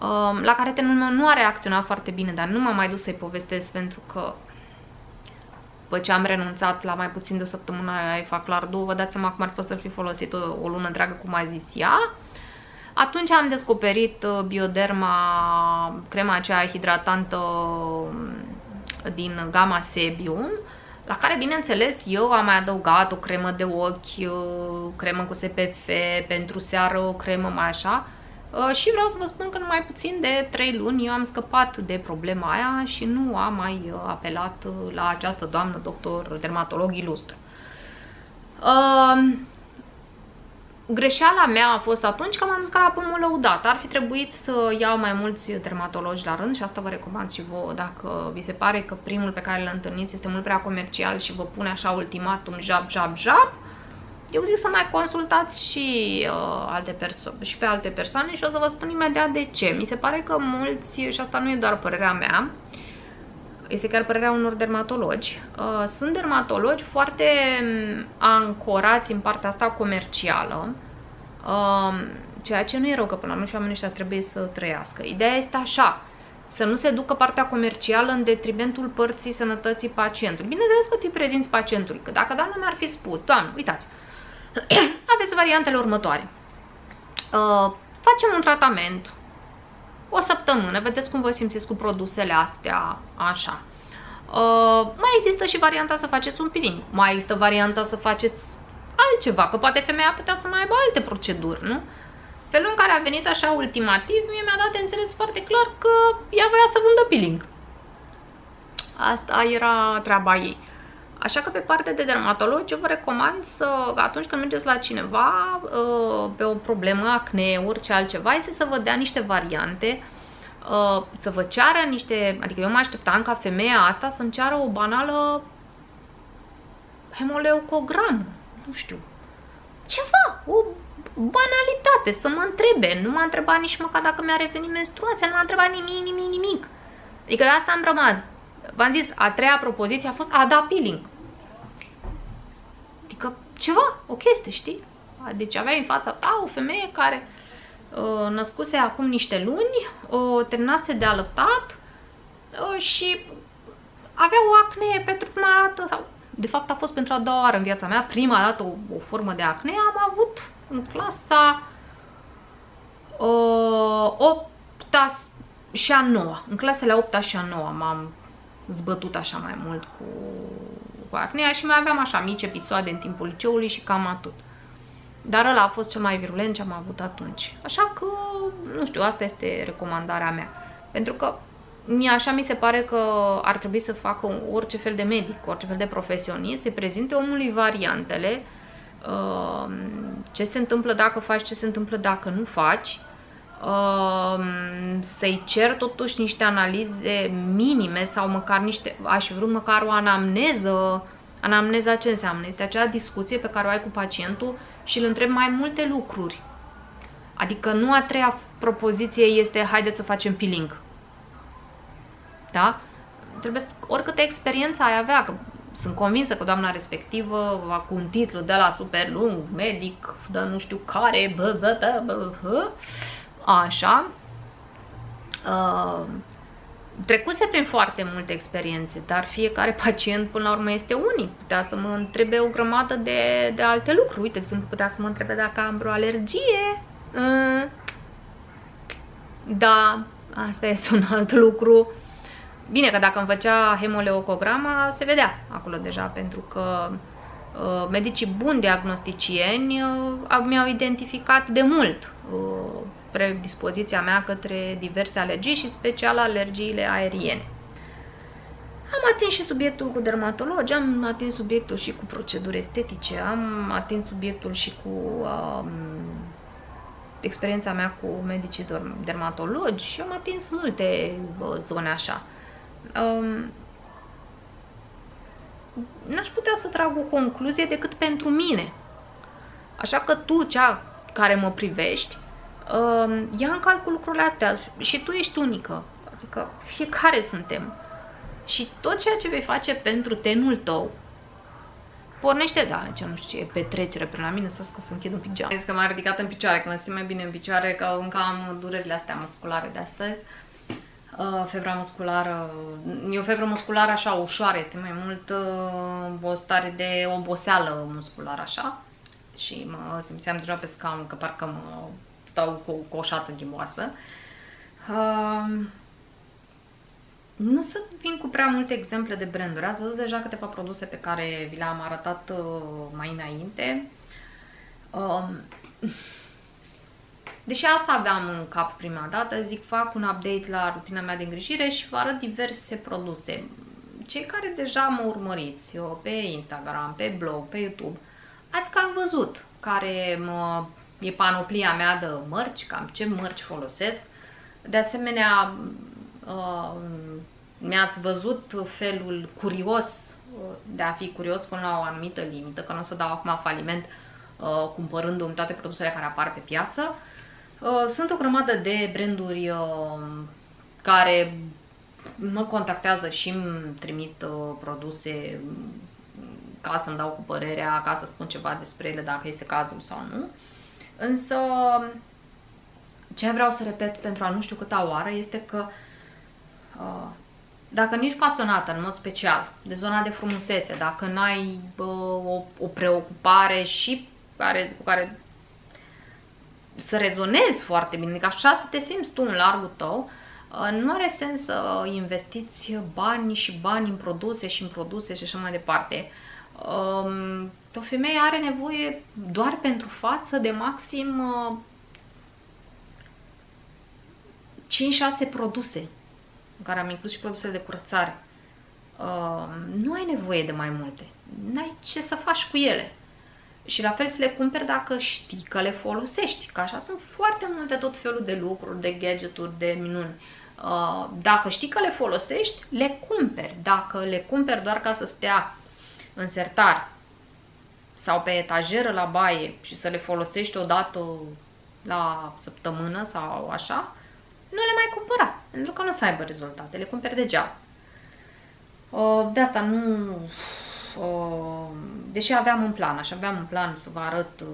um, la care tenul meu nu a reacționat foarte bine, dar nu m-am mai dus să-i povestesc pentru că după ce am renunțat la mai puțin de o săptămână la EFA clar 2, vă dați seama cum ar fost să fi folosit o, o lună întreagă, cum a zis ea. Atunci am descoperit uh, Bioderma, crema aceea hidratantă um, din gama Sebium, la care, bineînțeles, eu am mai adăugat o cremă de ochi, o cremă cu SPF, pentru seară o cremă mai așa. Uh, și vreau să vă spun că în mai puțin de 3 luni eu am scăpat de problema aia și nu am mai uh, apelat uh, la această doamnă doctor dermatolog ilustru. Greșeala mea a fost atunci că m-am dus ca la pomul lăudat. Ar fi trebuit să iau mai mulți dermatologi la rând și asta vă recomand și vouă dacă vi se pare că primul pe care îl întâlniți este mult prea comercial și vă pune așa ultimatum jab, jab, jab. Eu zic să mai consultați și, uh, alte și pe alte persoane și o să vă spun imediat de ce. Mi se pare că mulți, și asta nu e doar părerea mea, este chiar părerea unor dermatologi. Uh, sunt dermatologi foarte mm, ancorați în partea asta comercială, um, ceea ce nu e rău, că până la urmă și oamenii ăștia trebuie să trăiască. Ideea este așa, să nu se ducă partea comercială în detrimentul părții sănătății pacientului. Bineînțeles că tu îi prezinți pacientului, că dacă doamna mi-ar fi spus, doamnă, uitați, aveți variantele următoare. Uh, facem un tratament, o săptămână, vedeți cum vă simțiți cu produsele astea, așa. Uh, mai există și varianta să faceți un peeling, mai există varianta să faceți altceva, că poate femeia putea să mai aibă alte proceduri, nu? Felul în care a venit așa ultimativ, mie mi-a dat de înțeles foarte clar că ea voia să vândă peeling. Asta era treaba ei. Așa că pe partea de dermatologi eu vă recomand să, atunci când mergeți la cineva uh, pe o problemă, acne, orice altceva, este să vă dea niște variante, uh, să vă ceară niște, adică eu mă așteptam ca femeia asta să-mi ceară o banală hemoleucogramă, nu știu, ceva, o banalitate, să mă întrebe. Nu m-a întrebat nici măcar dacă mi-a revenit menstruația, nu m-a întrebat nimic, nimic, nimic. Adică asta am rămas. V-am zis, a treia propoziție a fost a da peeling. Adică ceva, o chestie, știi? Deci aveai în fața ta o femeie care uh, născuse acum niște luni, uh, terminase de alăptat uh, și avea o acne pentru prima dată, sau de fapt a fost pentru a doua oară în viața mea, prima dată o, o formă de acne, am avut în clasa uh, 8 și a 9. În clasele 8 și a 9 m-am zbătut așa mai mult cu, cu acnea și mai aveam așa mici episoade în timpul liceului și cam atât. Dar ăla a fost cel mai virulent ce am avut atunci. Așa că, nu știu, asta este recomandarea mea. Pentru că mie așa mi se pare că ar trebui să facă orice fel de medic, orice fel de profesionist, să prezinte omului variantele, uh, ce se întâmplă dacă faci, ce se întâmplă dacă nu faci, uh, să-i cer totuși niște analize minime sau măcar niște, aș vrea măcar o anamneză, anamneza ce înseamnă? Este acea discuție pe care o ai cu pacientul și îl întrebi mai multe lucruri. Adică nu a treia propoziție este haideți să facem peeling da? Trebuie să, oricâtă experiență ai avea, că sunt convinsă că doamna respectivă va cu un titlu de la super lung, medic, de nu știu care, bă, bă, bă, bă, bă, așa. Uh, trecuse prin foarte multe experiențe, dar fiecare pacient până la urmă este unic. Putea să mă întrebe o grămadă de, de alte lucruri. Uite, sunt putea să mă întrebe dacă am vreo alergie. Mm. Da, asta este un alt lucru. Bine că dacă îmi făcea hemoleucograma, se vedea acolo deja, pentru că uh, medicii buni diagnosticieni uh, mi-au identificat de mult uh, predispoziția mea către diverse alergii și special alergiile aeriene. Am atins și subiectul cu dermatologi, am atins subiectul și cu proceduri estetice, am atins subiectul și cu um, experiența mea cu medicii dermatologi și am atins multe uh, zone așa um, n-aș putea să trag o concluzie decât pentru mine. Așa că tu, cea care mă privești, um, ia în calcul lucrurile astea și tu ești unică. Adică fiecare suntem. Și tot ceea ce vei face pentru tenul tău, pornește, da, ce nu știu ce, e petrecere prin la mine, stați că să închid un pic geam. că m-am ridicat în picioare, că mă simt mai bine în picioare, că încă am durerile astea musculare de astăzi. Uh, febra musculară, e o febră musculară așa ușoară, este mai mult uh, o stare de oboseală musculară așa și mă simțeam deja pe scaun că parcă mă stau cu o coșată ghimoasă. Uh, nu să vin cu prea multe exemple de branduri. Ați văzut deja câteva produse pe care vi le-am arătat uh, mai înainte. Uh, Deși asta aveam în cap prima dată, zic fac un update la rutina mea de îngrijire și vă arăt diverse produse. Cei care deja mă urmăriți eu, pe Instagram, pe blog, pe YouTube, ați cam văzut care mă, e panoplia mea de mărci, cam ce mărci folosesc. De asemenea, uh, mi-ați văzut felul curios uh, de a fi curios până la o anumită limită, că nu o să dau acum faliment uh, cumpărându-mi toate produsele care apar pe piață. Uh, sunt o grămadă de branduri uh, care mă contactează și îmi trimit uh, produse ca să-mi dau cu părerea, ca să spun ceva despre ele dacă este cazul sau nu. Însă ce vreau să repet pentru a nu știu câta oară este că dacă nu ești pasionată în mod special de zona de frumusețe, dacă n-ai o, o preocupare și care, cu care să rezonezi foarte bine, adică așa să te simți tu în largul tău, uh, nu are sens să investiți bani și bani în produse și în produse și așa mai departe. Um, o femeie are nevoie doar pentru față de maxim 5-6 uh, produse, în care am inclus și produsele de curățare. uh, nu ai nevoie de mai multe. N-ai ce să faci cu ele. Și la fel ți le cumperi dacă știi că le folosești. Că așa sunt foarte multe tot felul de lucruri, de gadgeturi, de minuni. Uh, dacă știi că le folosești, le cumperi. Dacă le cumperi doar ca să stea în sertar sau pe etajeră la baie și să le folosești odată la săptămână sau așa, nu le mai cumpăra, pentru că nu o să aibă rezultate, le cumperi degeaba. Uh, de asta nu... Uh, deși aveam un plan, așa aveam un plan să vă arăt uh,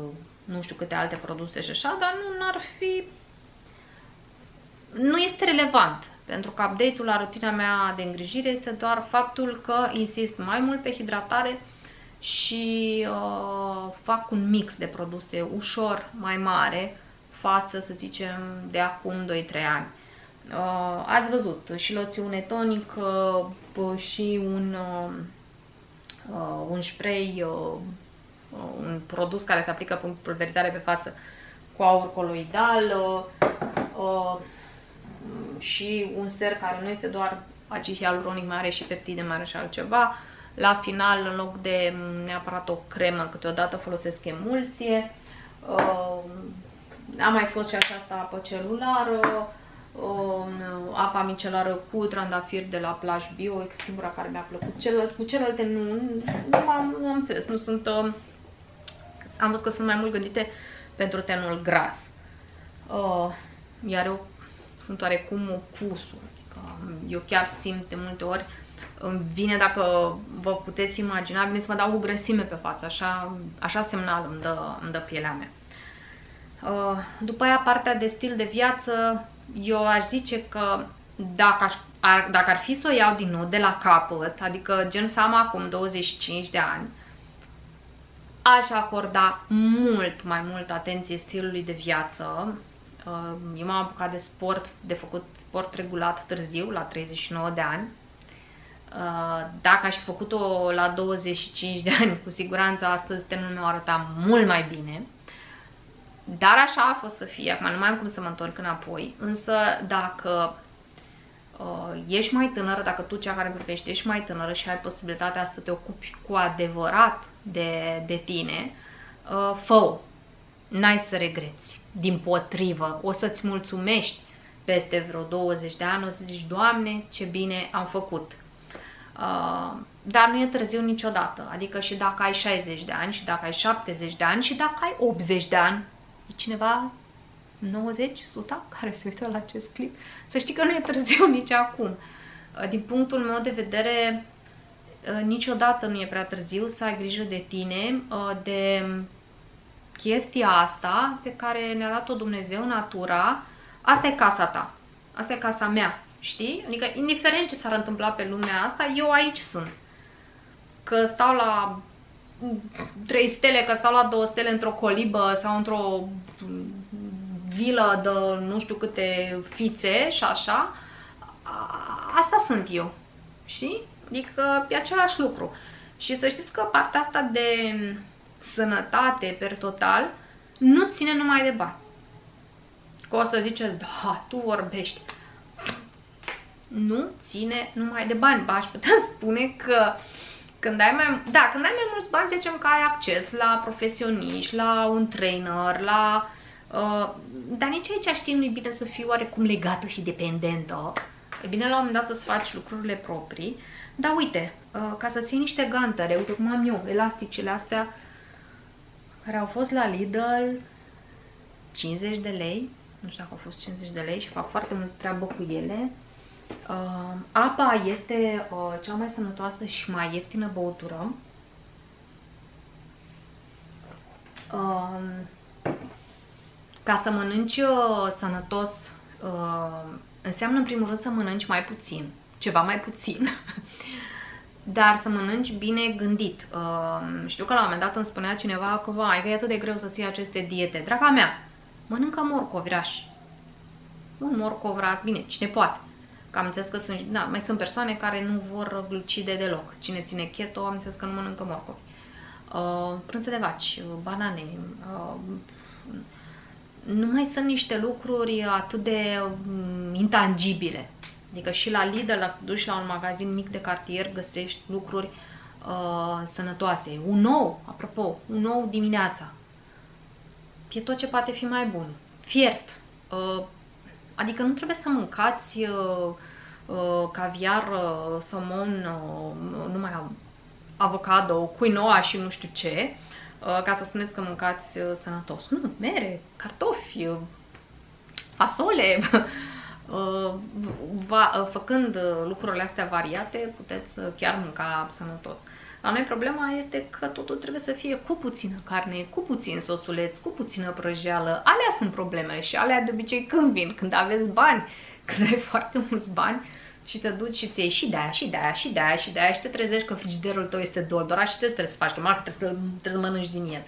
nu știu câte alte produse și așa, dar nu ar fi... Nu este relevant, pentru că update-ul la rutina mea de îngrijire este doar faptul că insist mai mult pe hidratare și uh, fac un mix de produse ușor mai mare față, să zicem, de acum 2-3 ani. Uh, ați văzut și loțiune tonic uh, și un, uh, uh, un spray, uh, un produs care se aplică pentru pulverizare pe față cu aur coloidal uh, uh, și un ser care nu este doar acid hialuronic, mai are și peptide, mai are și altceva. La final, în loc de neapărat o cremă, câteodată folosesc emulsie. Uh, a mai fost și această apă celulară, um, apa micelară cu trandafir de la Plaj Bio, este singura care mi-a plăcut. Celălalt, cu celelalte nu, nu am, nu am înțeles, nu sunt, uh, am văzut că sunt mai mult gândite pentru tenul gras. Uh, iar eu sunt oarecum opusul, adică eu chiar simt de multe ori îmi vine, dacă vă puteți imagina, vine să mă dau cu grăsime pe față, așa, așa semnal îmi dă, îmi dă pielea mea. Uh, după aia, partea de stil de viață, eu aș zice că dacă, aș, ar, dacă ar fi să o iau din nou de la capăt, adică gen să am acum 25 de ani, aș acorda mult mai mult atenție stilului de viață. Uh, eu m-am apucat de sport, de făcut sport regulat târziu, la 39 de ani. Uh, dacă aș fi făcut-o la 25 de ani, cu siguranță astăzi tenul meu arăta mult mai bine. Dar așa a fost să fie, acum nu mai am cum să mă întorc înapoi, însă dacă uh, ești mai tânără, dacă tu cea care privești ești mai tânără și ai posibilitatea să te ocupi cu adevărat de, de tine, uh, fă N-ai să regreți. Din potrivă, o să-ți mulțumești peste vreo 20 de ani, o să zici, Doamne, ce bine am făcut. Uh, dar nu e târziu niciodată. Adică și dacă ai 60 de ani, și dacă ai 70 de ani, și dacă ai 80 de ani, e cineva 90, 100 care se uită la acest clip, să știi că nu e târziu nici acum. Uh, din punctul meu de vedere, uh, niciodată nu e prea târziu să ai grijă de tine, uh, de chestia asta pe care ne-a dat-o Dumnezeu, natura, asta e casa ta, asta e casa mea, știi? Adică, indiferent ce s-ar întâmpla pe lumea asta, eu aici sunt. Că stau la 3 stele, că stau la 2 stele într-o colibă sau într-o vilă de nu știu câte fițe și așa, asta sunt eu, știi? Adică e același lucru. Și să știți că partea asta de sănătate per total nu ține numai de bani. Că o să ziceți, da, tu vorbești. Nu ține numai de bani. Ba, aș putea spune că când ai mai, da, când ai mai mulți bani, zicem că ai acces la profesioniști, la un trainer, la... Uh, dar nici aici știi, nu-i bine să fii oarecum legată și dependentă. E bine la un moment dat să-ți faci lucrurile proprii. Dar uite, uh, ca să ții niște gantere, uite cum am eu, elasticele astea care au fost la Lidl 50 de lei, nu știu dacă au fost 50 de lei și fac foarte mult treabă cu ele. Uh, apa este uh, cea mai sănătoasă și mai ieftină băutură. Uh, ca să mănânci uh, sănătos, uh, înseamnă în primul rând să mănânci mai puțin, ceva mai puțin. dar să mănânci bine gândit. Uh, știu că la un moment dat îmi spunea cineva că, vai, că e atât de greu să ții aceste diete. Draga mea, mănâncă morcovi rași. Un morcov ras, bine, cine poate. Că am înțeles că sunt, da, mai sunt persoane care nu vor glucide deloc. Cine ține keto, am înțeles că nu mănâncă morcovi. Uh, prânze de vaci, uh, banane, uh, nu mai sunt niște lucruri atât de um, intangibile. Adică și la Lidl, la duci la un magazin mic de cartier, găsești lucruri uh, sănătoase. Un nou, apropo, un nou dimineața. E tot ce poate fi mai bun. Fiert. Uh, adică nu trebuie să mâncați uh, uh, caviar, uh, somon, uh, numai avocado, quinoa și nu știu ce, uh, ca să spuneți că mâncați uh, sănătos. Nu, mere, cartofi, uh, fasole, va, făcând lucrurile astea variate, puteți chiar mânca sănătos. La noi problema este că totul trebuie să fie cu puțină carne, cu puțin sosuleț, cu puțină prăjeală. Alea sunt problemele și alea de obicei când vin, când aveți bani, când ai foarte mulți bani, și te duci și ți iei și de aia, și de aia, și de aia, și de aia și te trezești că frigiderul tău este doldorat și ce trebuie să faci? Tu trebuie să, trebuie să mănânci din el.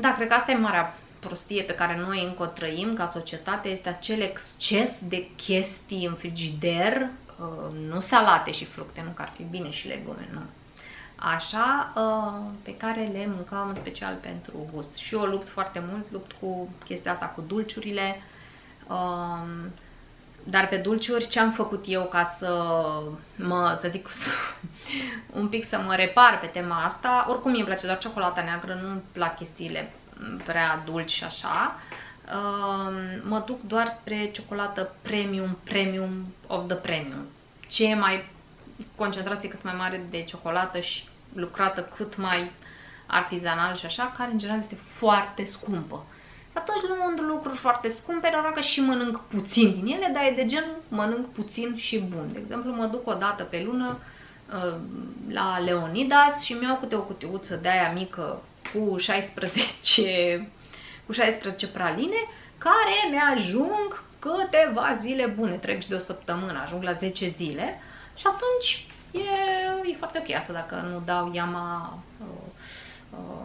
Da, cred că asta e marea prostie pe care noi încă o trăim ca societate, este acel exces de chestii în frigider, uh, nu salate și fructe, nu că ar fi bine și legume, nu. Așa, uh, pe care le mâncăm în special pentru gust. Și eu lupt foarte mult, lupt cu chestia asta, cu dulciurile, um, dar pe dulciuri ce am făcut eu ca să mă, să zic, un pic să mă repar pe tema asta, oricum mi-e place doar ciocolata neagră, nu-mi plac chestiile prea dulci și așa, uh, mă duc doar spre ciocolată premium, premium of the premium. Ce mai concentrație cât mai mare de ciocolată și lucrată cât mai artizanal și așa, care în general este foarte scumpă atunci luând lucruri foarte scumpe, doar că și mănânc puțin din ele, dar e de genul mănânc puțin și bun. De exemplu, mă duc o dată pe lună uh, la Leonidas și mi-au câte o cutiuță de aia mică cu 16, cu 16 praline, care mi-ajung câteva zile bune, trec și de o săptămână, ajung la 10 zile și atunci e, e foarte ok asta dacă nu dau iama uh, uh,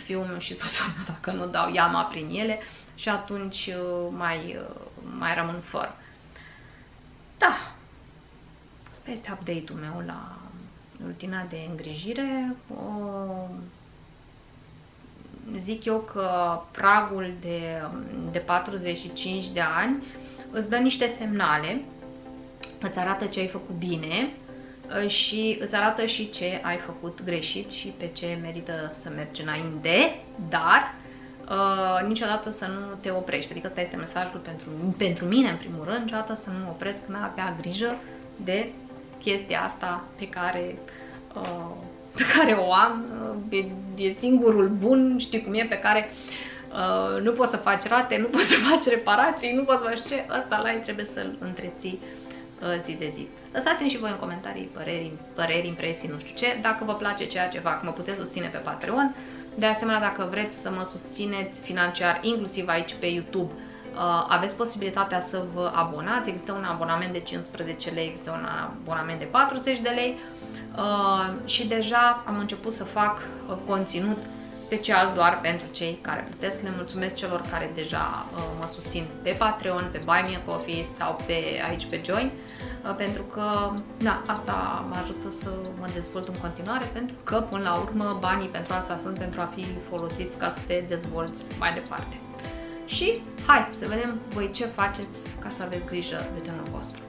fiul meu și soțul meu dacă nu dau iama prin ele și atunci uh, mai, uh, mai rămân fără. Da, asta este update-ul meu la rutina de îngrijire. O, zic eu că pragul de, de 45 de ani îți dă niște semnale, îți arată ce ai făcut bine, Uh, și îți arată și ce ai făcut greșit și pe ce merită să mergi înainte, dar uh, niciodată să nu te oprești. Adică ăsta este mesajul pentru, pentru mine, în primul rând, niciodată să nu opresc, n avea grijă de chestia asta pe care, uh, pe care o am, uh, e, e singurul bun, știi cum e, pe care uh, nu poți să faci rate, nu poți să faci reparații, nu poți să faci ce, ăsta la trebuie să-l întreții Uh, zi de zi. Lăsați-mi și voi în comentarii păreri, păreri, impresii, nu știu ce. Dacă vă place ceea ce fac, mă puteți susține pe Patreon. De asemenea, dacă vreți să mă susțineți financiar, inclusiv aici pe YouTube, uh, aveți posibilitatea să vă abonați. Există un abonament de 15 lei, există un abonament de 40 de lei uh, și deja am început să fac conținut special doar pentru cei care puteți. Le mulțumesc celor care deja uh, mă susțin pe Patreon, pe Buy Me a Coffee sau pe aici pe Join, uh, pentru că na, asta mă ajută să mă dezvolt în continuare, pentru că până la urmă banii pentru asta sunt pentru a fi folosiți ca să te dezvolți mai departe. Și hai să vedem voi ce faceți ca să aveți grijă de tânărul vostru.